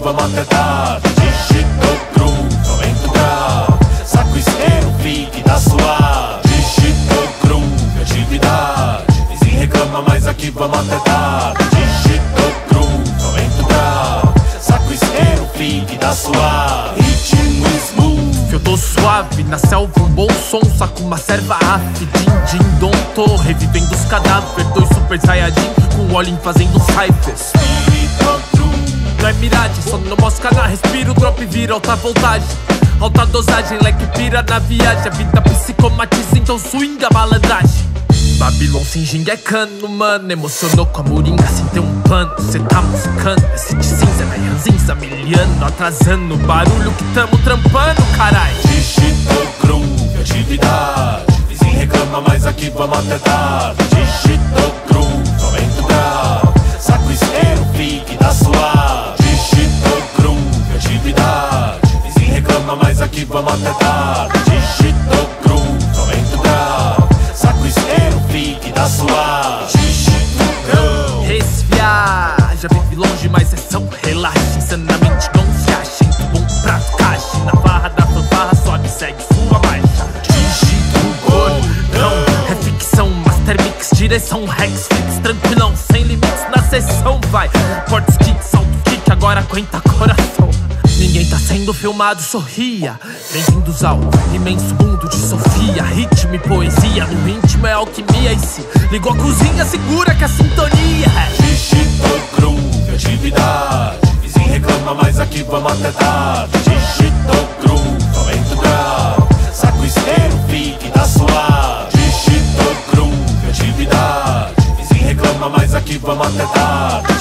vamos tarde Digito groove, aumento grau Saco isqueiro, fique da suave Digito groove, atividade Vizinho reclama, mas aqui vamos tarde Digito groove, aumento grau Saco isqueiro, fique da suave Ritmo smooth. Eu tô suave, na selva um bom som. Saco uma serva af, din din dom Tô revivendo os cadáveres Dois super saiyajin com Olin fazendo uns hypers Miragem, só não mosca na respiro Drop vira alta voltagem. Alta dosagem, leque pira na viagem. A vida psicomatiza, então swinga a malandragem. Babylon sem ginga é cano, mano. Emocionou com a moringa sem ter um plano Cê tá musicando, esse de cinza Vai ranzinza, miliano, atrasando. O Barulho que tamo trampando, carai. Digito groove, atividade. Vizinho reclama, mas aqui vamos até tarde vamos até tarde Digito groove, aumento grau. Saco isqueiro, fique da suave Digito groove Resviaja, vive longe, mas é são Relaxa, insanamente não se acha Entre bom prato, caixa. Na barra da fanfarra, sobe, segue sua marcha. Digito gordão. É ficção, master mix, direção Rex, fix, tranquilão Sem limites na sessão, vai. Portes, kick, salto, kick, agora aguenta coração Ninguém tá sendo filmado, sorria. Bem-vindos ao imenso mundo de Sofia. Ritmo e poesia, no íntimo é alquimia. E se ligou a cozinha, segura que a sintonia é Digito groove, atividade. Vizinho reclama, mas aqui vamos até tarde. Digito groove, aumento grau. Saco isqueiro, fique da suave. Digito groove, atividade. Vizinho reclama, mas aqui vamos até tarde